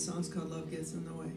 Song's called Love Gets in the Way.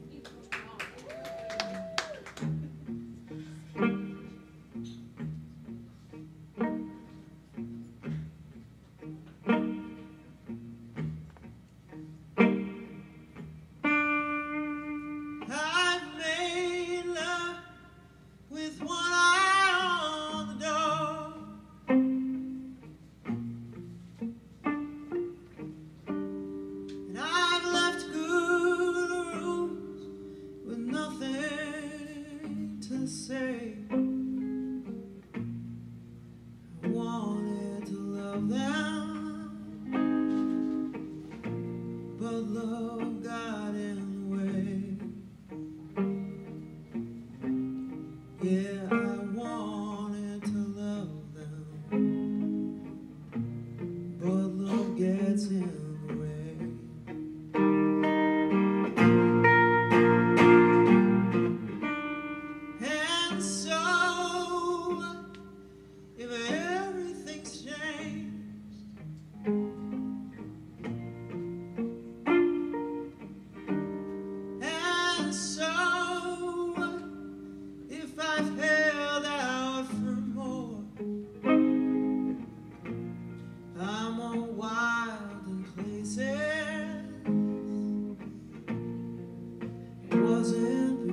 Gets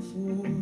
before.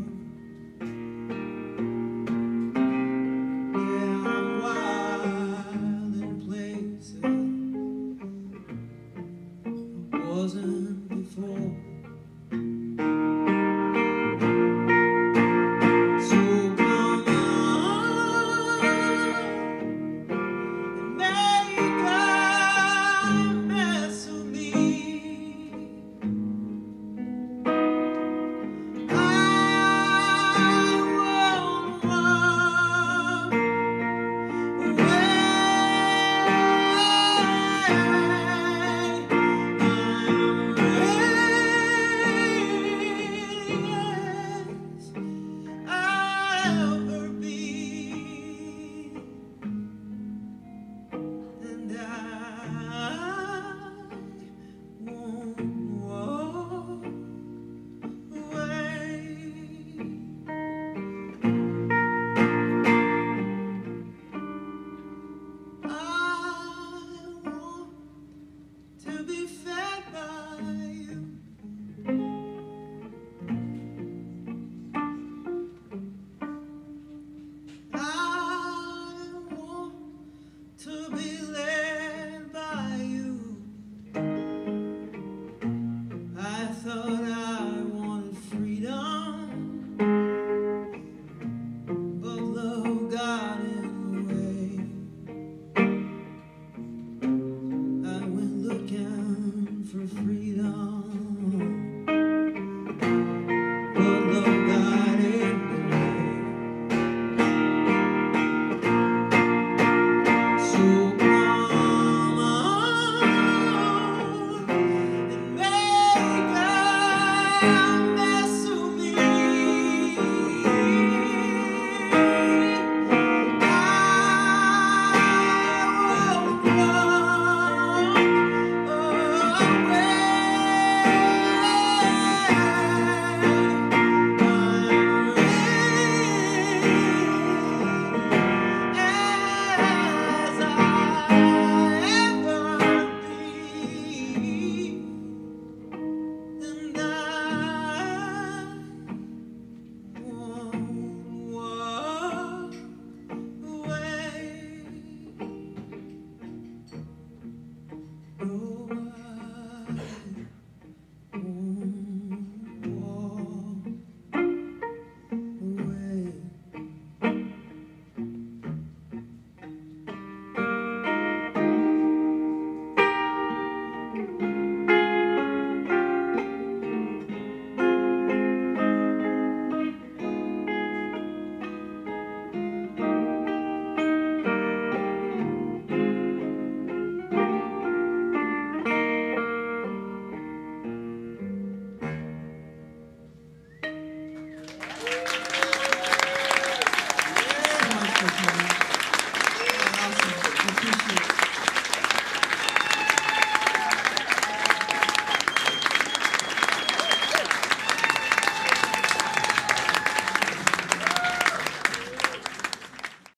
Christmas tree.